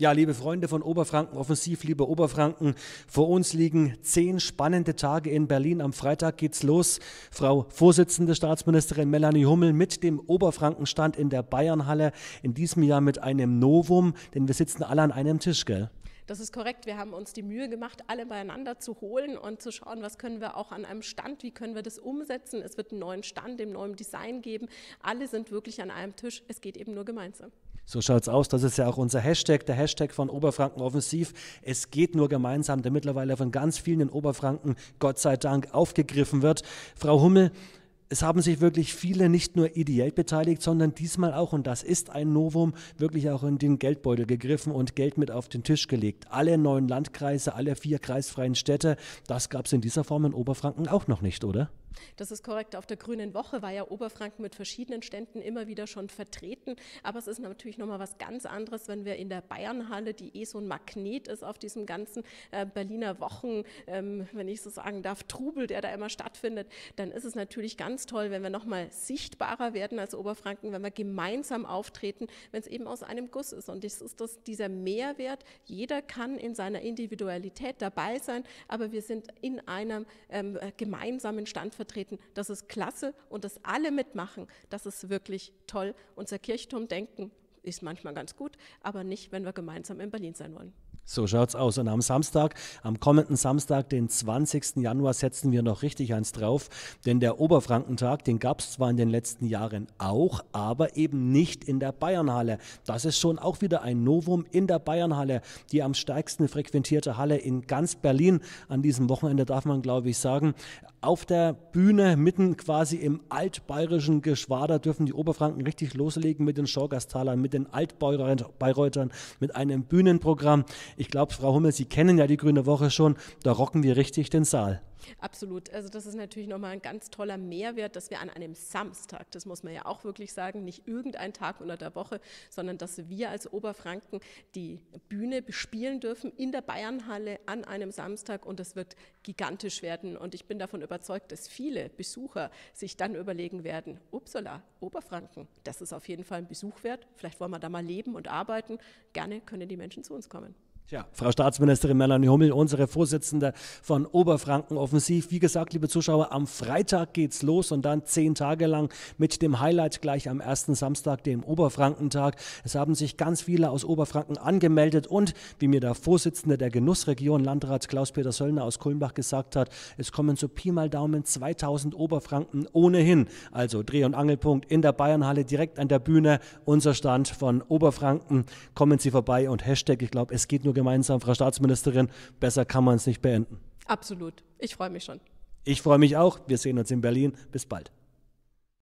Ja, liebe Freunde von Oberfranken Offensiv, liebe Oberfranken, vor uns liegen zehn spannende Tage in Berlin. Am Freitag geht's los. Frau Vorsitzende Staatsministerin Melanie Hummel mit dem Oberfrankenstand in der Bayernhalle. In diesem Jahr mit einem Novum, denn wir sitzen alle an einem Tisch, gell? Das ist korrekt. Wir haben uns die Mühe gemacht, alle beieinander zu holen und zu schauen, was können wir auch an einem Stand, wie können wir das umsetzen. Es wird einen neuen Stand im neuen Design geben. Alle sind wirklich an einem Tisch. Es geht eben nur gemeinsam. So schaut's aus. Das ist ja auch unser Hashtag, der Hashtag von Oberfranken Offensiv. Es geht nur gemeinsam, der mittlerweile von ganz vielen in Oberfranken, Gott sei Dank, aufgegriffen wird. Frau Hummel, es haben sich wirklich viele nicht nur ideell beteiligt, sondern diesmal auch, und das ist ein Novum, wirklich auch in den Geldbeutel gegriffen und Geld mit auf den Tisch gelegt. Alle neun Landkreise, alle vier kreisfreien Städte, das gab es in dieser Form in Oberfranken auch noch nicht, oder? Das ist korrekt. Auf der Grünen Woche war ja Oberfranken mit verschiedenen Ständen immer wieder schon vertreten. Aber es ist natürlich nochmal was ganz anderes, wenn wir in der Bayernhalle, die eh so ein Magnet ist auf diesem ganzen äh, Berliner Wochen, ähm, wenn ich so sagen darf, Trubel, der da immer stattfindet, dann ist es natürlich ganz toll, wenn wir nochmal sichtbarer werden als Oberfranken, wenn wir gemeinsam auftreten, wenn es eben aus einem Guss ist. Und das ist das, dieser Mehrwert. Jeder kann in seiner Individualität dabei sein, aber wir sind in einem ähm, gemeinsamen Stand vertreten. Das ist klasse und dass alle mitmachen, das ist wirklich toll. Unser Kirchturmdenken ist manchmal ganz gut, aber nicht, wenn wir gemeinsam in Berlin sein wollen. So schaut's aus. Und am Samstag, am kommenden Samstag, den 20. Januar, setzen wir noch richtig eins drauf. Denn der Oberfrankentag, den gab es zwar in den letzten Jahren auch, aber eben nicht in der Bayernhalle. Das ist schon auch wieder ein Novum in der Bayernhalle, die am stärksten frequentierte Halle in ganz Berlin. An diesem Wochenende darf man, glaube ich, sagen. Auf der Bühne, mitten quasi im altbayerischen Geschwader, dürfen die Oberfranken richtig loslegen mit den Schaugastalern, mit den Altbayreutern, mit einem Bühnenprogramm. Ich glaube, Frau Hummel, Sie kennen ja die Grüne Woche schon. Da rocken wir richtig den Saal. Absolut. Also das ist natürlich nochmal ein ganz toller Mehrwert, dass wir an einem Samstag, das muss man ja auch wirklich sagen, nicht irgendein Tag unter der Woche, sondern dass wir als Oberfranken die Bühne bespielen dürfen in der Bayernhalle an einem Samstag und das wird gigantisch werden. Und ich bin davon überzeugt, dass viele Besucher sich dann überlegen werden, upsala, Oberfranken, das ist auf jeden Fall ein Besuch wert. Vielleicht wollen wir da mal leben und arbeiten. Gerne können die Menschen zu uns kommen. Tja, Frau Staatsministerin Melanie Hummel, unsere Vorsitzende von Oberfranken Offensiv. Wie gesagt, liebe Zuschauer, am Freitag geht's los und dann zehn Tage lang mit dem Highlight gleich am ersten Samstag, dem Oberfrankentag. Es haben sich ganz viele aus Oberfranken angemeldet und, wie mir der Vorsitzende der Genussregion, Landrat Klaus-Peter Söllner aus Kulmbach gesagt hat, es kommen so Pi mal Daumen 2000 Oberfranken ohnehin. Also Dreh- und Angelpunkt in der Bayernhalle, direkt an der Bühne, unser Stand von Oberfranken. Kommen Sie vorbei und Hashtag, ich glaube, es geht nur gemeinsam, Frau Staatsministerin. Besser kann man es nicht beenden. Absolut. Ich freue mich schon. Ich freue mich auch. Wir sehen uns in Berlin. Bis bald.